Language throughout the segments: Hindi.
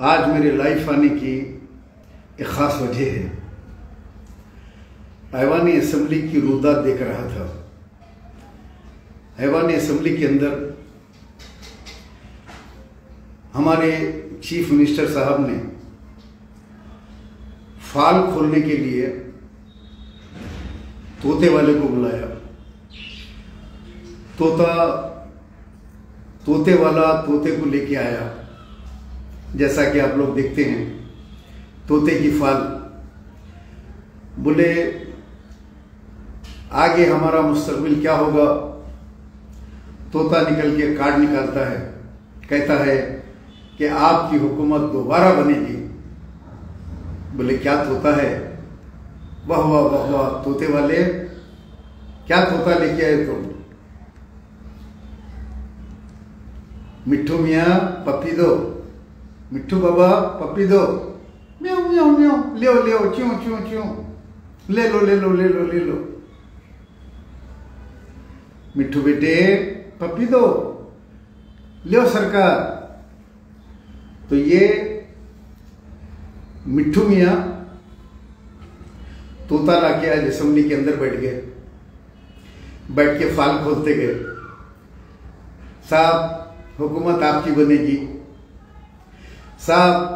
आज मेरे लाइफ आने की एक ख़ास वजह है। ऐवानी असम्बली की रुदा देख रहा था। ऐवानी असम्बली के अंदर हमारे चीफ मिनिस्टर साहब ने फाल खोलने के लिए तोते वाले को बुलाया। तोता, तोते वाला तोते को लेके आया। जैसा कि आप लोग देखते हैं, तोते की फाल। बोले, आगे हमारा मुस्तबिल क्या होगा? तोता निकल के कार्ड निकालता है, कहता है कि आपकी हुकूमत दोबारा बनेगी। बोले, क्या तोता है? वाह वाह वाह वाह, तोते वाले, क्या तोता लेके आए तुम? मिट्टू मिया, पप्पी दो। मिट्टू बाबा, पप्पी दो। म्याओ म्याओ म्याओ ले ले च्यों च्यों च्यों ले लो ले लो ले लो ले लो। मिट्टू बेटे, पप्पी दो। लियो सरकार। तो ये मिट्टू मिया तोता ला के आज असेंबली के अंदर बैठ गए। बैठ के फाल खोलते गए। साहब, हुकूमत आपकी बनेगी। साहब,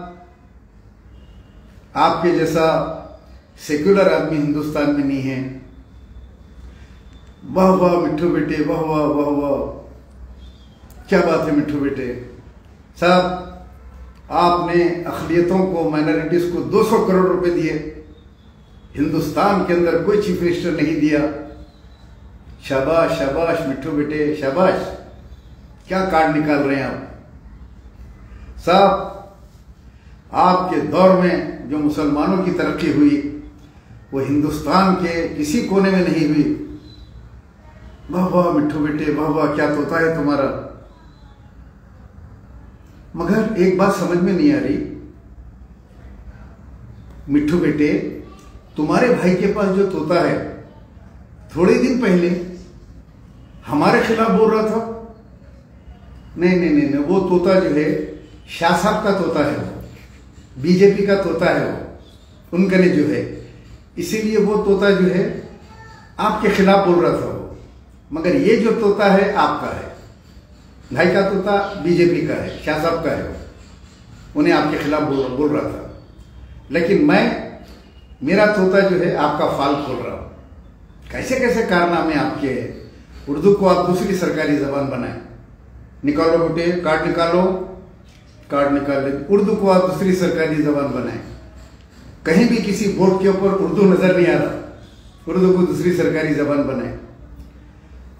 आपके जैसा सेक्युलर आदमी हिंदुस्तान में नहीं है। वाह वाह मिट्टू बेटे, वाह वाह वाह वाह। क्या बात है मिट्टू बेटे। साहब, आपने अखिलियतों को माइनॉरिटीज को 200 करोड़ रुपए दिए। हिंदुस्तान के अंदर कोई चीफ मिनिस्टर नहीं दिया। शाबाश शाबाश मिट्टू बेटे, शाबाश। क्या कार्ड निकाल रहे हैं आप? साहब आपके दौर में जो मुसलमानों की तरक्की हुई, वो हिंदुस्तान के किसी कोने में नहीं हुई। वाह वाह मिट्टू बेटे, वाह वाह, क्या तोता है तुम्हारा। मगर एक बात समझ में नहीं आ रही। मिट्टू बेटे, तुम्हारे भाई के पास जो तोता है, थोड़े दिन पहले हमारे खिलाफ बोल रहा था। नहीं नहीं नहीं नहीं, वो तोता जो है, शाह साहब का तोता है बीजेपी का तोता है वो। उनके लिए जो है। इसीलिए वो तोता जो है, आपके खिलाफ बोल रहा था वो। मगर ये जो तोता है, आपका है। भाई का तोता बीजेपी का है, शाह साहब का है वो। उन्हें आपके खिलाफ बोल बोल रहा था। लेकिन मैं, मेरा तोता जो है, आपका फाल खोल रहा हूँ। कैसे कैसे कारनामे आपके उर्दू को आप दूसरी सरकारी जबान बनाए। निकालो बेटे कार्ड निकालो। कार्ड निकाल ले उर्दू को आप दूसरी सरकारी जबान बनाए। कहीं भी किसी बोर्ड के ऊपर उर्दू नज़र नहीं आ रहा। उर्दू को दूसरी सरकारी जबान बनाए।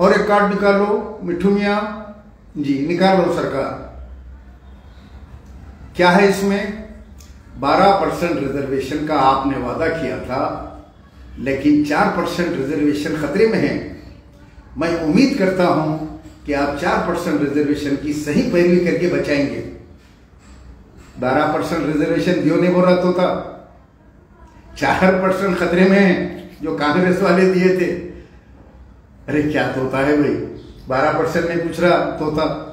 और एक कार्ड निकालो, मिठू मिया। जी, निकालो सरकार। क्या है इसमें? 12 परसेंट रिजर्वेशन का आपने वादा किया था, लेकिन 4 परसेंट रिजर्वेशन खतरे में है। मैं उम्मीद करता हूँ कि आप 4 परसेंट रिजर्वेशन की सही पैरवी करके बचाएँगे। 12 परसेंट रिजर्वेशन दियो नहीं बोल रहा तो था? चार परसेंट खतरे में है, जो कांग्रेस वाले दिए थे। अरे, क्या तोता है भाई? बारह परसेंट नहीं पूछ रहा, तोता।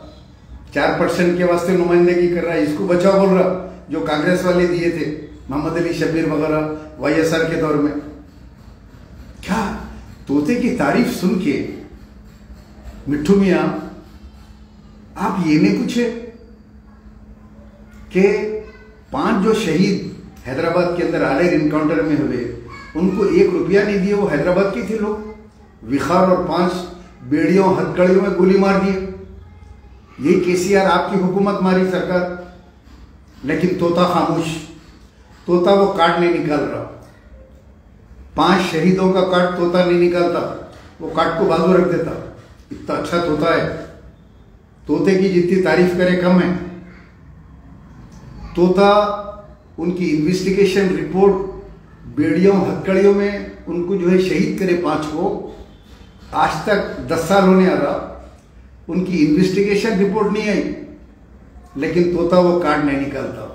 चार परसेंट के वास्ते नुमाइंदगी कर रहा है, इसको बचाओ बोल रहा, जो कांग्रेस वाले दिए थे, मोहम्मद अली शबीर वगैरह वाई के दौर में। क्या तोते की तारीफ़ सुन के मिट्टू मिया, आप ये नहीं पूछे कि पाँच जो शहीद हैदराबाद के अंदर आलेर इनकाउंटर में हुए, उनको एक रुपया नहीं दिए वो हैदराबाद के थे लोग। विखार और पाँच बेड़ियों, हथकड़ियों में गोली मार दिए। ये केसीआर आपकी हुकूमत मारी सरकार। लेकिन तोता खामोश। तोता वो कार्ड नहीं निकाल रहा। पाँच शहीदों का कार्ड तोता नहीं निकालता। वो कार्ड को बाजू रख देता। इतना अच्छा तोता है। तोते की जितनी तारीफ़ करे, कम है। तोता, उनकी इन्वेस्टिगेशन रिपोर्ट बेड़ियों, हथकड़ियों में उनको जो है शहीद करे पाँच को। आज तक दस साल होने आ रहा उनकी इन्वेस्टिगेशन रिपोर्ट नहीं आई, लेकिन तोता वो कार्ड नहीं निकालता।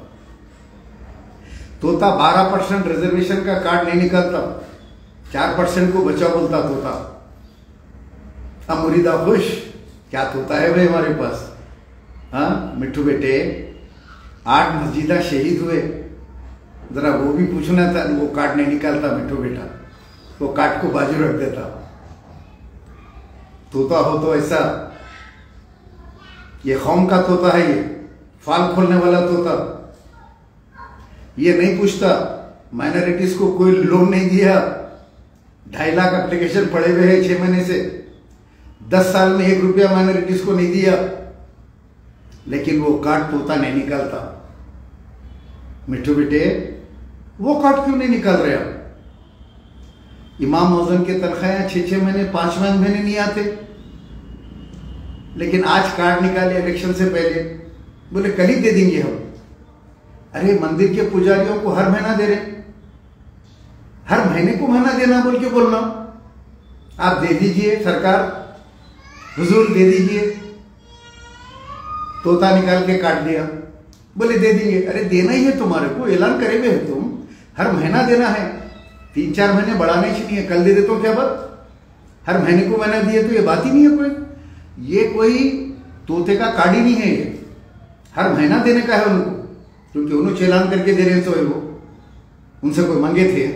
तोता 12 परसेंट रिजर्वेशन का कार्ड नहीं निकालता। चार परसेंट को बचा बोलता तोता। अब मुरीदा खुश, क्या तोता है भाई हमारे पास? हाँ मिट्टू बेटे आठ मस्जिदा शहीद हुए। जरा वो भी पूछना था, वो काट नहीं निकालता मिठो बेटा। वो काट को बाजू रख देता। तोता हो तो ऐसा। ये कौम का तोता है ये। फाल खोलने वाला तोता। ये नहीं पूछता। माइनॉरिटीज को कोई लोन नहीं दिया। ढाई लाख एप्लीकेशन पड़े हुए हैं छह महीने से। दस साल में एक रुपया माइनॉरिटीज को नहीं दिया। लेकिन वो कार्ड तोता नहीं निकालता। मिठू बेटे, वो काट क्यों नहीं निकाल रहे आप इमाम मौजन के तनख्वाहें छह छह महीने, पाँच पाँच महीने नहीं आते। लेकिन आज कार्ड निकाले इलेक्शन से पहले। बोले, कल ही दे देंगे हम। अरे, मंदिर के पुजारियों को हर महीना दे रहे। हर महीने को महीना देना बोल के बोलना आप दे दीजिए, सरकार। हुजूर, दे दीजिए। तोता निकाल के काट दिया। बोले, दे देंगे अरे, देना ही है तुम्हारे को, ऐलान करे हुए है तुम। हर महीना देना है। तीन चार महीने बढ़ाने ही नहीं है, कल दे देता हो, क्या बात? हर महीने को महीना दिए तो ये बात ही नहीं है कोई। ये कोई तोते का कार्ड ही नहीं है ये। हर महीना देने का है उनको। क्योंकि उन्होंने चेलान करके दे रहे है वो उनसे कोई मंगे थे?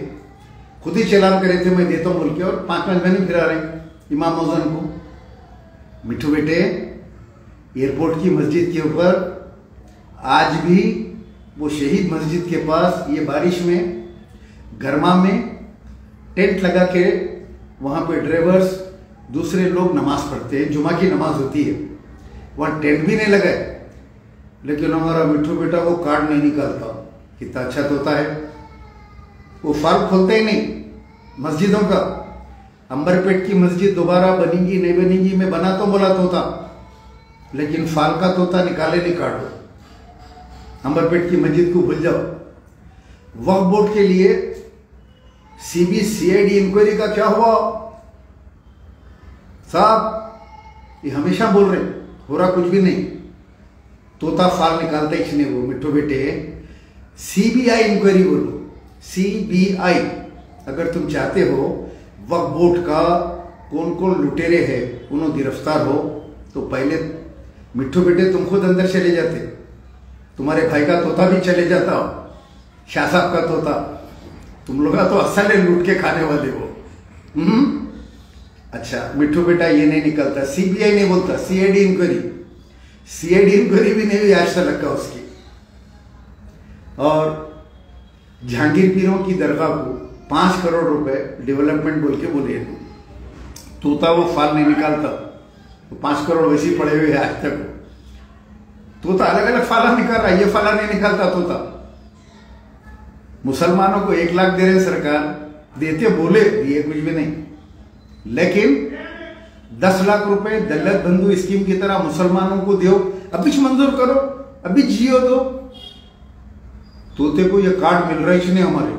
खुद ही चेलान करे थे, मैं देता हूँ बोल के, और पाँच पाँच महीने फिरा रहे इमाम मौजन को। मिठू बेटे, एयरपोर्ट की मस्जिद के ऊपर आज भी वो शहीद मस्जिद के पास, ये बारिश में, गर्मा में, टेंट लगा के वहाँ पे ड्राइवर्स, दूसरे लोग नमाज़ पढ़ते हैं जुमा की नमाज़ होती है। वहाँ टेंट भी नहीं लगाए लेकिन हमारा मिठू बेटा वो कार्ड नहीं निकालता, कितना अच्छा तोता है। वो फाल खोलते ही नहीं, मस्जिदों का। अंबरपेट की मस्जिद दोबारा बनेगी, नहीं बनेगी, मैं बना तो बोला तोता। लेकिन फाल का तोता निकाले नहीं काटो अंबरपेट की मस्जिद को भूल जाओ। वक्फ बोर्ड के लिए सीबीसीआईडी इंक्वायरी का क्या हुआ? साहब, ये हमेशा बोल रहे हो रहा कुछ भी नहीं। तोता फाल निकालता ही नहीं वो, मिठो बेटे। सीबीआई इंक्वायरी बोलो। सीबीआई अगर तुम चाहते हो वक्फ बोर्ड का कौन कौन लुटेरे है, उन्होंने गिरफ़्तार हो तो पहले मिठू बेटे तुम खुद अंदर चले जाते। तुम्हारे भाई का तोता भी चले जाता हो शाह साहब का तोता। तुम लोग तो असल है लूट के खाने वाले हो। हम्म? अच्छा मिठू बेटा ये नहीं निकलता। सीबीआई नहीं बोलता सीआईडी इंक्वायरी सीआईडी इंक्वायरी भी नहीं हुई, आज तक का उसकी। और जहांगीर पीरों की दरगाह को पाँच करोड़ रुपए डेवलपमेंट बोल के बोले तोता वो फाल नहीं निकालता तो पाँच करोड़ वैसे पड़े हुए आज तक। तोता अलग अलग फाला निकाल रहा है, ये फाला नहीं निकालता तोता मुसलमानों को एक लाख दे रहे सरकार, देते बोले दिए कुछ भी नहीं। लेकिन दस लाख रुपए दलित बंधु स्कीम की तरह मुसलमानों को दो। अभी मंजूर करो अभी जियो दो। तोते को ये कार्ड मिल रहा है नहीं हमारे।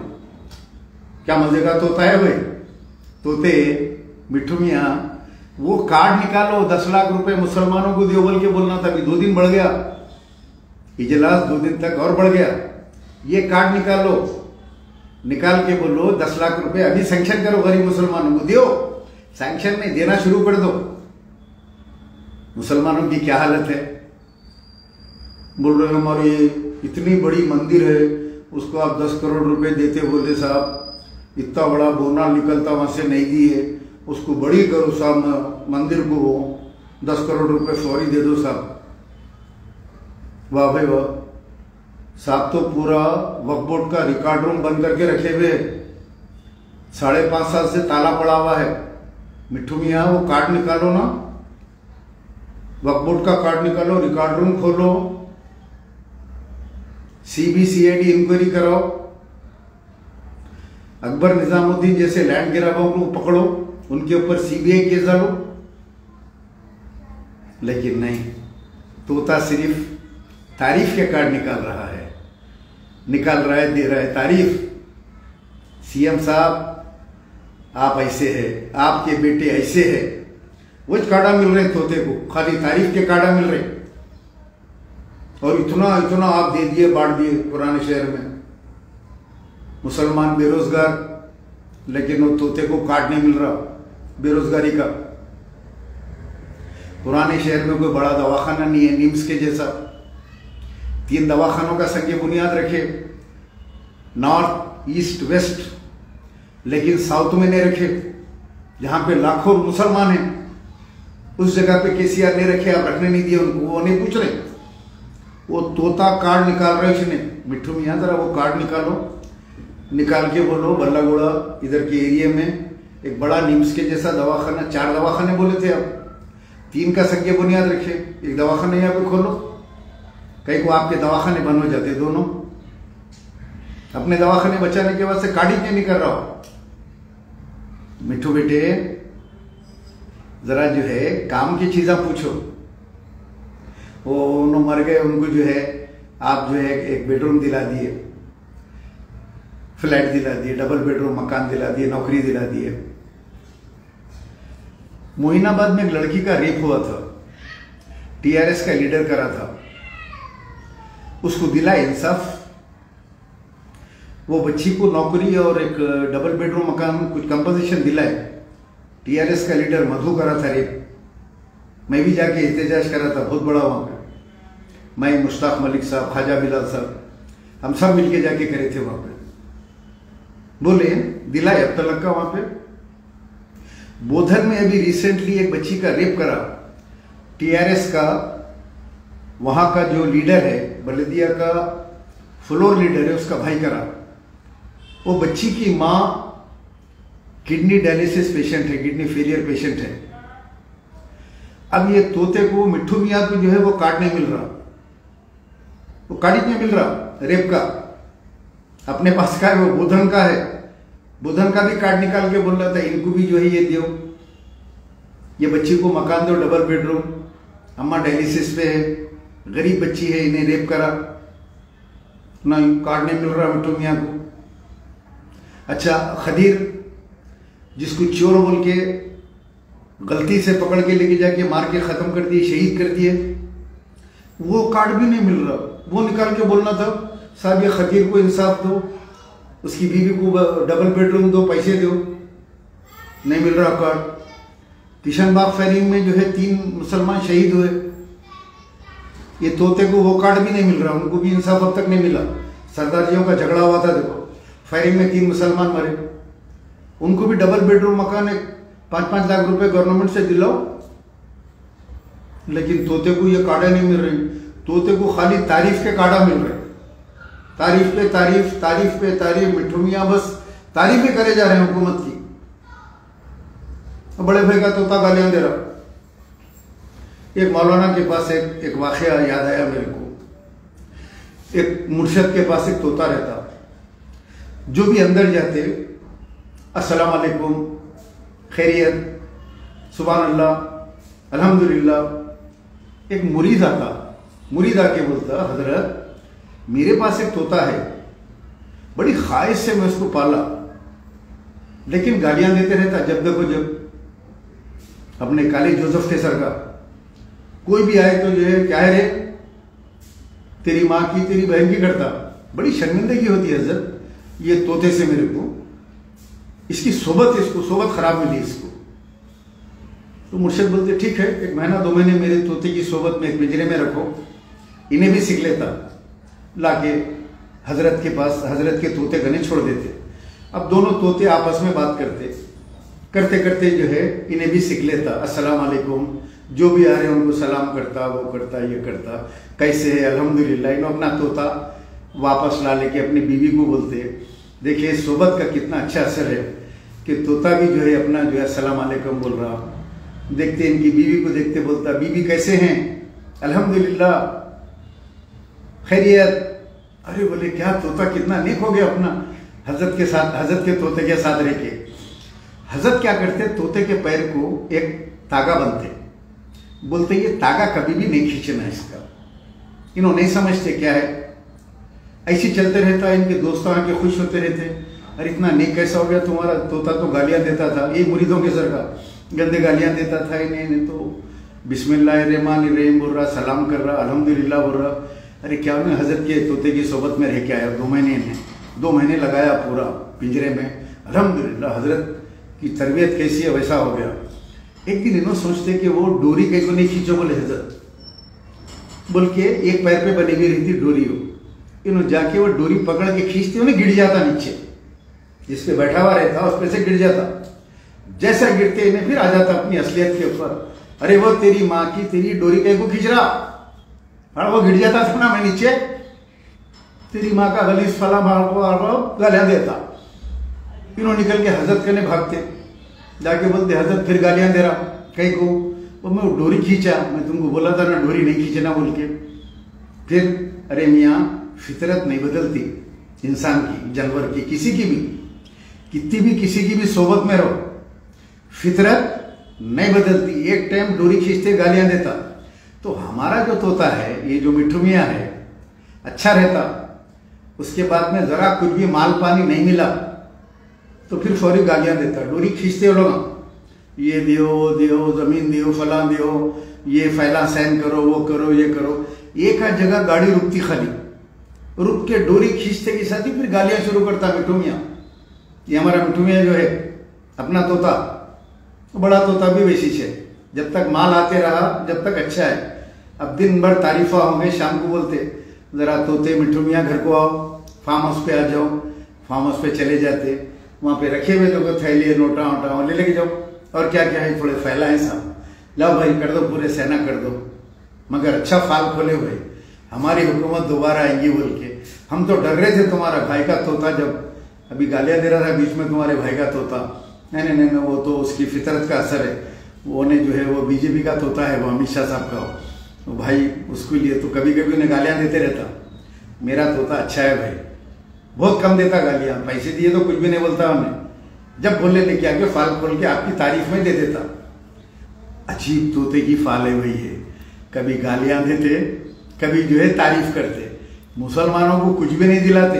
क्या मज़े का तोता है भाई? तोते मिठू मिया वो कार्ड निकालो, दस लाख रुपए मुसलमानों को दियो बोल के बोलना था अभी दो दिन बढ़ गया। इजलास दो दिन तक और बढ़ गया। ये कार्ड निकालो। निकाल के बोलो, दस लाख रुपए, अभी सैंक्शन करो, गरीब मुसलमानों को दियो। सैंक्शन में देना शुरू कर दो। मुसलमानों की क्या हालत है? बोल रहे हमारी इतनी बड़ी मंदिर है, उसको आप दस करोड़ रुपए देते बोले साहब, इतना बड़ा बोना निकलता वहाँ से नहीं दिए उसको बड़ी करो साहब मंदिर को वो दस करोड़ रुपए फौरी दे दो साहब। वाह भाई वाह। साहब तो पूरा वक्फ बोर्ड का रिकॉर्ड रूम बंद करके रखे हुए साढ़े पाँच साल से ताला पड़ा हुआ है। मिठू मिया, वो कार्ड निकालो ना। वक्फ बोर्ड का कार्ड निकालो रिकॉर्ड रूम खोलो। सीबीसीआईडी इंक्वायरी कराओ। अकबर निजामुद्दीन जैसे लैंड गिरावों को पकड़ो। उनके ऊपर सीबीआई केस डालो लेकिन नहीं, तोता सिर्फ़ तारीफ़ के कार्ड निकाल रहा है। निकाल रहा है, दे रहा है तारीफ़। सीएम साहब, आप ऐसे हैं, आपके बेटे ऐसे हैं। वो काड़ा मिल रहे तोते को, खाली तारीफ़ के काड़ा मिल रहे और इतना इतना आप दे दिए, बांट दिए पुराने शहर में। मुसलमान बेरोजगार, लेकिन वो तोते को कार्ड नहीं मिल रहा। बेरोजगारी का। पुराने शहर में कोई बड़ा दवाखाना नहीं है, निम्स के जैसा। तीन दवाखानों का संख्य बुनियाद रखे। नॉर्थ, ईस्ट, वेस्ट, लेकिन साउथ में नहीं रखे। जहाँ पे लाखों मुसलमान हैं, उस जगह पे केसीआर ने रखे, आप रखने नहीं दिए, उनको वो नहीं पूछ रहे। वो तोता कार्ड निकाल रहे उसने। मिट्टू मियाँ, जरा वो कार्ड निकालो। निकाल के बोलो, बल्लागुड़ा इधर के एरिया में। एक बड़ा निम्स के जैसा दवाखाना, चार दवाखाने बोले थे आप। तीन का संज्ञा बुनियाद रखे। एक दवाखाना यहाँ पे खोलो। कहीं को आपके दवाखाने बंद हो जाते दोनों। अपने दवाखाने बचाने के वास्ते काड़ी क्यों नहीं कर रहा हो? मिठू बेटे, जरा जो है काम की चीजा पूछो। वो उन्होंने मर गए, उनको जो है आप जो है एक बेडरूम दिला दिए। फ्लैट दिला दिए, डबल बेडरूम, मकान दिला दिए, नौकरी दिला दिए। मोहिनाबाद में एक लड़की का रेप हुआ था। टीआरएस का लीडर करा था। उसको दिला इंसाफ। वो बच्ची को नौकरी और एक डबल बेडरूम मकान, कुछ कंपोजिशन दिलाए। टीआरएस का लीडर मधु करा था रेप। मैं भी जाके एहतजाज करा था, बहुत बड़ा वहाँ पे। मैं, मुश्ताक मलिक साहब खाजा बिलाल साहब, हम सब मिलके जाके करे थे वहाँ पे। बोले, दिलाए अब तलक का वहाँ पे। बोधन में अभी रिसेंटली एक बच्ची का रेप करा। टीआरएस का, वहाँ का जो लीडर है, बलदिया का फ्लोर लीडर है, उसका भाई करा। वो बच्ची की माँ किडनी डायलिसिस पेशेंट है किडनी फेलियर पेशेंट है। अब ये तोते को मिट्टू मियाँ को जो है वो कार्ड नहीं मिल रहा। वो कार्ड नहीं मिल रहा रेप का। अपने पास का है, वो बोधन का है। बुधन का भी कार्ड निकाल के बोल रहा था, इनको भी जो है ये दो। ये बच्ची को मकान दो डबल बेडरूम अम्मा डायलिसिस पे है, गरीब बच्ची है, इन्हें रेप करा। ना कार्ड नहीं मिल रहा मिट्टू मियाँ को। अच्छा खदीर, जिसको चोर बोल के गलती से पकड़ के लेके जाके मार के खत्म कर दिए, शहीद कर दिए, वो कार्ड भी नहीं मिल रहा। वो निकाल के बोलना था, साहब, ये खदीर को इंसाफ दो। उसकी बीवी को डबल बेडरूम दो पैसे दो। नहीं मिल रहा कार्ड किशन बाग फायरिंग में जो है तीन मुसलमान शहीद हुए। ये तोते को वो कार्ड भी नहीं मिल रहा, उनको भी इंसाफ अब तक नहीं मिला। सरदार का झगड़ा हुआ था देखो। फायरिंग में तीन मुसलमान मरे। उनको भी डबल बेडरूम मकान है। पाँच पाँच लाख रुपए गवर्नमेंट से दिलाओ। लेकिन तोते को ये काड़ा नहीं मिल रही। तोते को खाली तारीफ़ के काड़ा मिल रहे। तारीफ़ पे तारीफ़ तारीफ़ पे तारीफ़, मिठुमिया बस तारीफ़ करे जा रहे हैं हुकूमत की। बड़े भाई का तोता गालियाँ दे रहा। एक मौलाना के पास एक एक वाकया याद आया मेरे को। एक मुर्शद के पास एक तोता रहता। जो भी अंदर जाते, अस्सलाम वालेकुम, खैरियत सुबह अल्लाह अल्हम्दुलिल्लाह। एक मुरीद आता, मुरीद आके बोलता, हज़रत मेरे पास एक तोता है। बड़ी ख्वाहिश से मैं उसको पाला। लेकिन गालियाँ देते रहता, जब देखो जब। अपने काले जोसफ के सर का। कोई भी आए तो जो है, क्या है रे? तेरी माँ की, तेरी बहन की करता। बड़ी शर्मिंदगी होती है, हज़रत। ये तोते से मेरे को। इसकी सोबत, इसको सोबत खराब मिली इसको। तो मुर्शद बोलते, ठीक है, एक महीना, दो महीने मेरे तोते की सोबत में, एक पिंजरे में रखो। इन्हें भी सीख लेता। लाके हज़रत के पास, हज़रत के तोते गने छोड़ देते। अब दोनों तोते आपस में बात करते। करते करते जो है, इन्हें भी सीख लेता। वालेकुम। जो भी आ रहे हैं, उनको सलाम करता, वो करता, ये करता। कैसे है? अल्हम्दुलिल्लाह। इन्हों अपना तोता वापस ला लेके अपनी बीवी को बोलते देखिए, सोबत का कितना अच्छा असर है कि तोता भी जो है, अपना जो है सलाम वालेकुम बोल रहा। देखते इनकी बीवी को देखते बोलता, बीवी कैसे हैं? अल्हम्दुलिल्लाह खैरियत। अरे बोले, क्या तोता कितना नेक हो गया अपना। हज़रत के साथ हज़रत के तोते के साथ रह के। हज़रत क्या करते, तोते के पैर को एक तागा बनते। बोलते, ये तागा कभी भी नहीं खींचना इसका। इन्हों नहीं समझते क्या है? ऐसे चलते रहता, इनके दोस्त आके खुश होते रहते। अरे, इतना नेक कैसा हो गया? तुम्हारा तोता तो गालियाँ देता था। ये मुरीदों के सर का। गंदे गालियाँ देता था इन्हें तो। बिस्मिल्लाह रहमान रहीम बोल रहा, सलाम कर रहा, अल्हम्दुलिल्लाह बोल रहा। अरे क्या उन्हें हज़रत के तोते की सोबत में रह के आया? दो महीने इन्हें दो महीने लगाया पूरा पिंजरे में। अल्हम्दुलिल्लाह, हज़रत की तरबियत कैसी है? वैसा हो गया। एक दिन इन्हों सोचते कि वो डोरी कैसे नहीं खींचो बोले, हज़रत। बोल के एक पैर पे बनी हुई रही थी डोरी हो इन्होंने जाके वो डोरी पकड़ के खींचते, उन्हें गिर जाता नीचे। जिस पे बैठा हुआ रहता, उस पे से गिर जाता। जैसा गिरते इन्हें फिर आ जाता अपनी असलियत के ऊपर। अरे वो तेरी माँ की तेरी डोरी कहीं को खींच रहा? और वो गिर जाता था ना मैं नीचे, तेरी माँ का गली फला को गालियाँ देता। फिर निकल के हज़रत करने भागते। जाके बोलते, हज़रत, फिर गालियाँ दे रहा कहीं को, वो मैं डोरी खींचा, मैं तुमको बोला था ना डोरी नहीं खींचना बोल के। फिर, अरे मियाँ, फितरत नहीं बदलती इंसान की, जानवर की, किसी की भी। कितनी भी, किसी की भी सोबत में रहो। फितरत नहीं बदलती, एक टाइम डोरी खींचते गालियाँ देता। तो हमारा जो तोता है, ये जो मिठू मियाँ है अच्छा रहता। उसके बाद में जरा कुछ भी माल पानी नहीं मिला तो फिर फौरी गालियाँ देता। डोरी खींचते हो लोग। ये दियो वो दियो, ज़मीन दियो, फला दियो, ये फैला सहन करो, वो करो, ये करो। एक आध जगह गाड़ी रुकती खाली। रुक के डोरी खींचते के साथ ही फिर गालियाँ शुरू करता मिठू ये हमारा मिठू जो है, अपना तोता। बड़ा तोता भी वैसी है। जब तक माल आते रहा, जब तक अच्छा है। अब दिन भर तारीफा होंगे शाम को बोलते, ज़रा तोते मिठू मियाँ घर को आओ फार्म हाउस पे आ जाओ। फार्म हाउस पे चले जाते, वहाँ पे रखे हुए लोग, थैली नोटा वोटा ले लेके जाओ। और क्या क्या है, थोड़े फैलाए साहब लाओ भाई, कर दो, पूरे सेना कर दो। मगर अच्छा फाल खोले हुए। हमारी हुकूमत दोबारा आएँगी बोल के। हम तो डर रहे थे तुम्हारा भाई का तोता जब अभी गालियाँ दे रहा था, बीच में तुम्हारे भाई का तोता। नहीं नहीं नहीं, वो तो उसकी फितरत का असर है। वो ने जो है वो बीजेपी का तोता है, वो अमित शाह साहब का। तो भाई, उसके लिए तो कभी कभी उन्हें गालियाँ देते रहता। मेरा तोता अच्छा है भाई। बहुत कम देता गालियाँ। पैसे दिए तो कुछ भी नहीं बोलता उन्हें। जब बोलने लेके आके फाल खोल के आपकी तारीफ़ में दे देता। अजीब तोते की फाल है वही है कभी गालियाँ देते, कभी जो है तारीफ़ करते। मुसलमानों को कुछ भी नहीं दिलाते।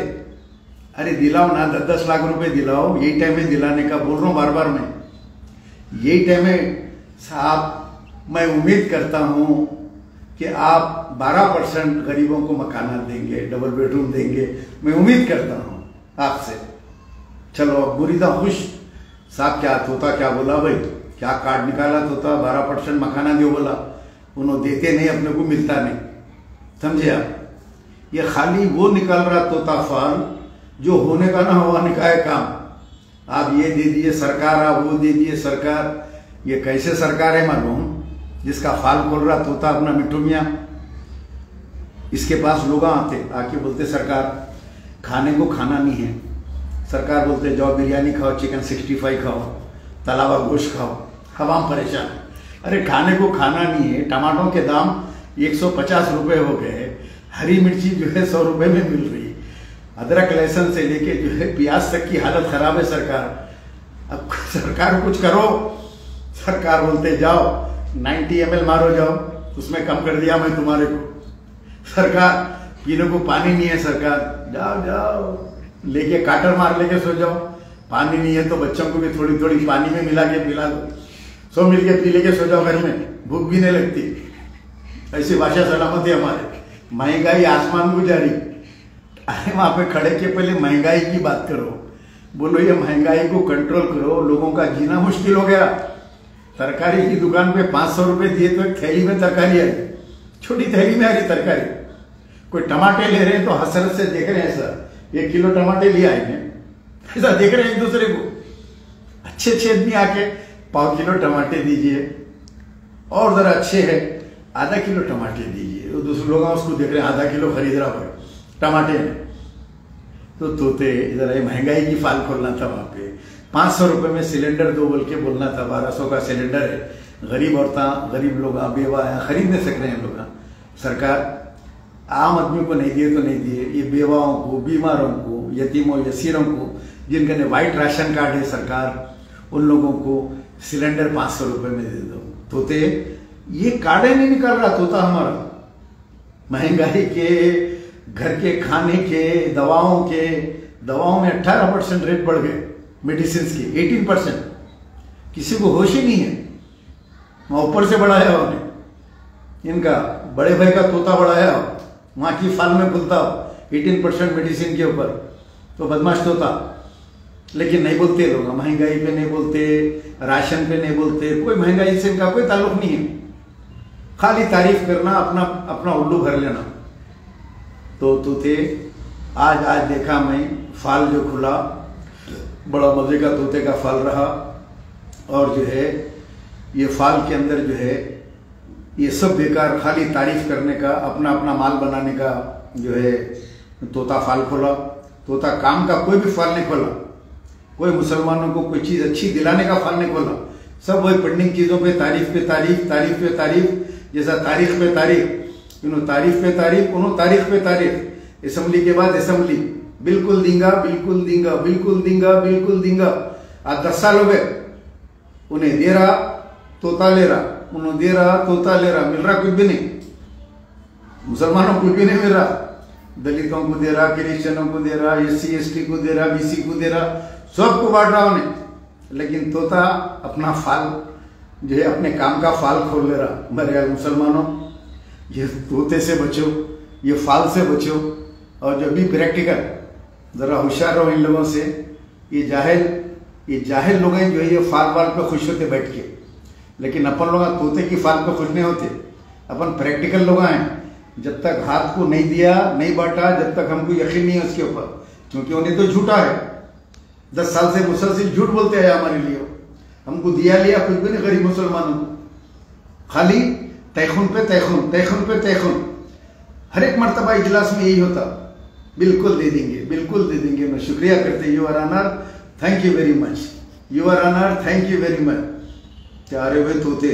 अरे, दिलाओ ना दस दस लाख रुपए दिलाओ। यही टाइम है दिलाने का। बोल रहा हूँ बार बार मैं। यही टाइम है साहब, मैं उम्मीद करता हूँ कि आप 12 परसेंट गरीबों को मकाना देंगे डबल बेडरूम देंगे। मैं उम्मीद करता हूँ आपसे। चलो, अब बुरी था खुश। साहब, क्या तोता क्या बोला भाई? क्या कार्ड निकाला तोता? बारह परसेंट मकाना दो बोला? उन्होंने देते नहीं, अपने को मिलता नहीं। समझे आप? ये खाली वो निकाल रहा तोता फाल, जो होने का ना हुआ निकाय काम। आप ये दे दिए सरकार, आप वो दे दिए सरकार। ये कैसे सरकार है मालूम? जिसका फाल खोल रहा तोता अपना मिठू मिया इसके पास लोग आते, आके बोलते, सरकार, खाने को खाना नहीं है। सरकार बोलते, जाओ बिरयानी खाओ, चिकन सिक्सटी फाइव खाओ, तलावा गोश्त खाओ हम परेशान अरे, खाने को खाना नहीं है। टमाटों के दाम 150 रुपए हो गए हरी मिर्ची जो है सौ रुपये में मिल रही अदरक, लहसुन से लेके जो है प्याज तक की हालत खराब है सरकार। अब सरकार कुछ करो। सरकार बोलते, जाओ 90 एम मारो, जाओ, उसमें कम कर दिया मैं तुम्हारे को। सरकार, पीने को पानी नहीं है, सरकार। जाओ जाओ। लेके काटर मार लेके सो जाओ। पानी नहीं है तो बच्चों को भी थोड़ी थोड़ी पानी में मिला के पिला दो। सो मिल के पी लेके सो जाओ घर में। भूख भी नहीं लगती। ऐसी भाषा सलामत है हमारे। महँगाई आसमान को जारी। अरे, वहाँ पे खड़े के पहले महँगाई की बात करो। बोलो, ये महँगाई को कंट्रोल करो। लोगों का जीना मुश्किल हो गया। तरकारी की दुकान पे पाँच सौ रुपए दिए तो थैली में तरकारी आई। छोटी थैली में आ रही तरकारी। कोई टमाटे ले रहे हैं तो हसरत से देख रहे हैं, सर। एक किलो टमाटे लिया है। ऐसा देख रहे हैं एक दूसरे को। अच्छे अच्छे आदमी आके पाव किलो टमाटे दीजिए। और जरा अच्छे है, आधा किलो टमाटे दीजिए। तो दूसरे लोग उसको देख रहे हैं, आधा किलो खरीद रहा भाई टमाटे तो तोते इधर महँगाई की फाल खोलना था वहाँ पे। पाँच सौ रुपए में सिलेंडर दो बोल के बोलना था, बारह सौ का सिलेंडर है। गरीब औरतें, गरीब लोग बेवा है खरीद नहीं सक रहे हैं लोग सरकार आम आदमी को नहीं दिए तो नहीं दिए। ये बेवाओं को, बीमारों को, यतीमों, यसीरों को, जिनके ने वाइट राशन कार्ड है सरकार, उन लोगों को सिलेंडर पाँच सौ रुपए में दे दो। तोते, ये कार्ड नहीं निकल रहा तोता हमारा। महँगाई के, घर के, खाने के, दवाओं के, दवाओं में अट्ठारह परसेंट रेट बढ़ गए। मेडिसिन की। 18 परसेंट। किसी को होश ही नहीं है। वहाँ ऊपर से बढ़ाया उन्हें इनका बड़े भाई का तोता बढ़ाया हो। वहाँ की फाल में खुलता 18 परसेंट मेडिसिन के ऊपर। तो बदमाश तोता। लेकिन नहीं बोलते लोग। महँगाई पे नहीं बोलते, राशन पे नहीं बोलते। कोई महँगाई से इनका कोई ताल्लुक नहीं है। खाली तारीफ़ करना, अपना अपना उल्लू भर लेना। तो तोते, आज आज देखा मैं, फाल जो खुला बड़ा मज़े का तोते का फल रहा और जो है, ये फाल के अंदर जो है, ये सब बेकार खाली तारीफ़ करने का अपना अपना माल बनाने का जो है, तोता फाल खोला। तोता काम का कोई भी फाल नहीं खोला। कोई मुसलमानों को कोई चीज़ अच्छी दिलाने का फाल नहीं खोला। सब वही पेंडिंग चीज़ों पे तारीफ़ पे तारीफ़ तारीफ़ पे तारीफ़, जैसा तारीख पे तारीफ़ यूनो तारीफ़ पे तारीफ़ उन्होंने तारीख पे तारीफ़ असम्बली के बाद असम्बली बिल्कुल देंगा बिल्कुल देंगा बिल्कुल देंगा बिल्कुल देंगा। आज दस साल हो। गए उन्हें दे रहा, तोता ले रहा। उन्हें दे रहा, तोता ले रहा। मिल रहा कुछ भी नहीं। मुसलमानों को भी नहीं मिल रहा। दलितों को दे रहा क्रिश्चनों को दे रहा एस सी एस टी को दे रहा, बीसी को दे रहा। सबको बांट रहा उन्हें। लेकिन तोता अपना फाल, जो है, अपने काम का फाल खोल ले रहा। मेरे मुसलमानों। ये तोते से बचो, ये फाल से बचो। और जब भी प्रैक्टिकल ज़रा होशियार रहो इन लोगों से। ये जाहिल ये जाहिल लोग हैं जो है ये फाल वाल पे खुश होते बैठ के। लेकिन अपन लोग तोते की फाल पे खुश नहीं होते। अपन प्रैक्टिकल लोग हैं जब तक हाथ को नहीं दिया, नहीं बांटा, जब तक हमको यकीन नहीं है उसके ऊपर। क्योंकि उन्हें तो झूठा है। दस साल से मुसलसिल झूठ बोलते हैं हमारे लिए। हमको दिया लिया कुछ भी नहीं गरीब मुसलमानों को। खाली तयखुन पे तयखुन तयखुन पे तयखुन हर एक मरतबा इजलास में यही होता। बिल्कुल दे देंगे, बिल्कुल दे देंगे। मैं शुक्रिया करते you are honour thank you very much you are honour thank you very much अरे भाई तोते,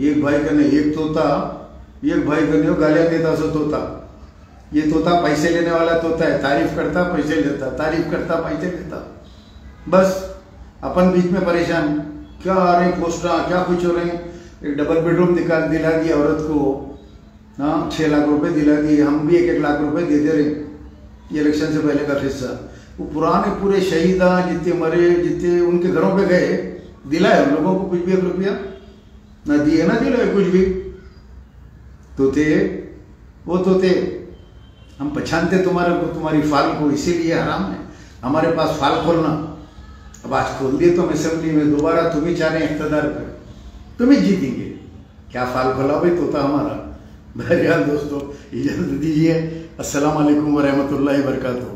एक भाई का नहीं, एक तोता। एक भाई का नहीं, गालियाँ देता सो तोता। ये तोता पैसे लेने वाला तोता है, तारीफ़ करता, पैसे लेता, तारीफ़ करता, पैसे लेता। बस, अपन बीच में परेशान। क्या आ रहे पोस्टा क्या कुछ हो रहे एक डबल बेडरूम निकाल दिला दी औरत को। हाँ छः लाख रुपए दिला दिए, हम भी एक एक लाख रुपए दे दे रहे ये इलेक्शन से पहले का हिस्सा वो पुराने पूरे शहीदा जितने मरे, जितने उनके घरों पे गए दिलाए उन लोगों को कुछ भी एक रुपया? ना दिए, ना दिलाए कुछ भी। तोते, वो तोते, हम पहचानते तुम्हारे को, तुम्हारी फाल को, इसीलिए हराम है। हमारे पास फाल खोलना। अब आज खोल दिए तुम असेंबली में दोबारा तुम ही चाह रहे इकतदार पर तुम ही जीतेंगे। क्या फाल खोला भाई, तोता हमारा? बहरहाल दोस्तों, इजाज़त दीजिए। अस्सलाम वरहमत वरहमतुल्लाहि वबरकातुहू